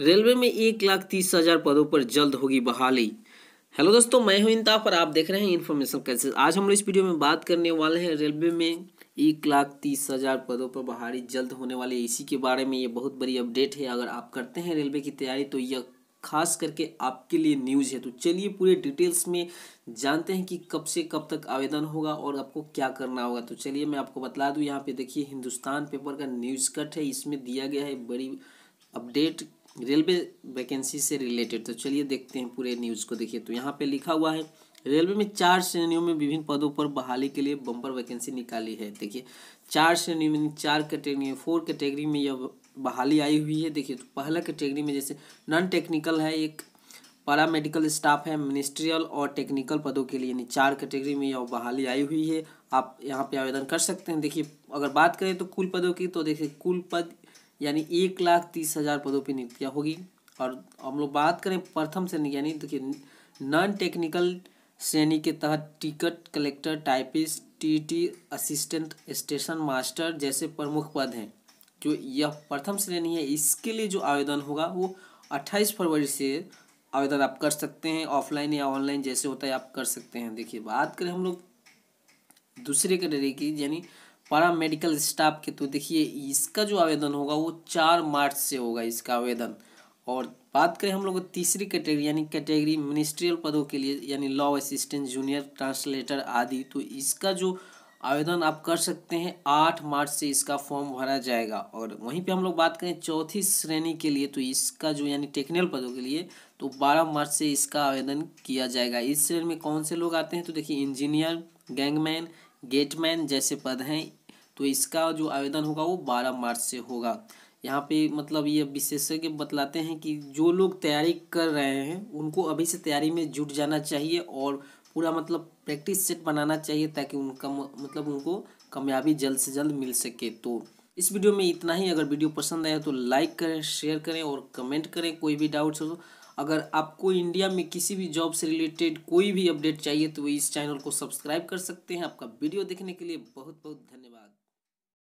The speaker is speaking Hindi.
रेलवे में एक लाख तीस हज़ार पदों पर जल्द होगी बहाली। हेलो दोस्तों, मैं हूँ इंताफ और आप देख रहे हैं इन्फॉर्मेशन कैसे। आज हम लोग इस वीडियो में बात करने वाले हैं रेलवे में एक लाख तीस हज़ार पदों पर बहाली जल्द होने वाले इसी के बारे में ये बहुत बड़ी अपडेट है। अगर आप करते हैं रेलवे की तैयारी तो यह खास करके आपके लिए न्यूज़ है। तो चलिए पूरे डिटेल्स में जानते हैं कि कब से कब तक आवेदन होगा और आपको क्या करना होगा। तो चलिए मैं आपको बतला दूँ, यहाँ पे देखिए हिंदुस्तान पेपर का न्यूज़ कट है। इसमें दिया गया है बड़ी अपडेट रेलवे वैकेंसी से रिलेटेड तो चलिए देखते हैं पूरे न्यूज़ को देखिए। तो यहाँ पे लिखा हुआ है, रेलवे में चार श्रेणियों में विभिन्न पदों पर बहाली के लिए बम्पर वैकेंसी निकाली है। देखिए, चार श्रेणी में, चार कैटेगरी फोर कैटेगरी में यह बहाली आई हुई है। देखिए तो पहला कैटेगरी में जैसे नॉन टेक्निकल है, एक पैरा मेडिकल स्टाफ है मिनिस्ट्रियल और टेक्निकल पदों के लिए। यानी चार कैटेगरी में यह बहाली आई हुई है। आप यहाँ पे आवेदन कर सकते हैं। देखिए, अगर बात करें तो कुल पदों की तो देखिए, कुल पद यानी एक लाख तीस हज़ार पदों पर नियुक्तियाँ होगी। और हम लोग बात करें प्रथम श्रेणी यानी देखिए नॉन टेक्निकल श्रेणी के तहत ticket collector typist TT assistant station master जैसे प्रमुख पद हैं। जो यह प्रथम श्रेणी है, इसके लिए जो आवेदन होगा, वो अट्ठाईस फरवरी से आवेदन आप कर सकते हैं ऑफलाइन या ऑनलाइन जैसे होता है, आप कर सकते हैं। देखिए, बात करें हम लोग दूसरे कैटेगरी की, यानी पैरा मेडिकल स्टाफ के तो देखिए, इसका जो आवेदन होगा, वो चार मार्च से होगा इसका आवेदन। और बात करें हम लोग तीसरी कैटेगरी, यानी कैटेगरी मिनिस्ट्रियल पदों के लिए, यानी लॉ असिस्टेंट जूनियर ट्रांसलेटर आदि तो इसका जो आवेदन आप कर सकते हैं, आठ मार्च से इसका फॉर्म भरा जाएगा। और वहीं पे हम लोग बात करें चौथी श्रेणी के लिए तो इसका जो, यानी टेक्निकल पदों के लिए तो बारह मार्च से इसका आवेदन किया जाएगा। इस श्रेणी में कौन से लोग आते हैं तो देखिए इंजीनियर गैंगमैन गेटमैन जैसे पद हैं तो इसका जो आवेदन होगा वो बारह मार्च से होगा। यहाँ पे मतलब ये विशेषज्ञ बतलाते हैं कि जो लोग तैयारी कर रहे हैं, उनको अभी से तैयारी में जुट जाना चाहिए और पूरा मतलब प्रैक्टिस सेट बनाना चाहिए ताकि उनका मतलब उनको कामयाबी जल्द से जल्द मिल सके। तो इस वीडियो में इतना ही। अगर वीडियो पसंद आया तो लाइक करें, शेयर करें और कमेंट करें। कोई भी डाउट्स हो तो अगर आपको इंडिया में किसी भी जॉब से रिलेटेड कोई भी अपडेट चाहिए तो इस चैनल को सब्सक्राइब कर सकते हैं। आपका वीडियो देखने के लिए बहुत बहुत धन्यवाद।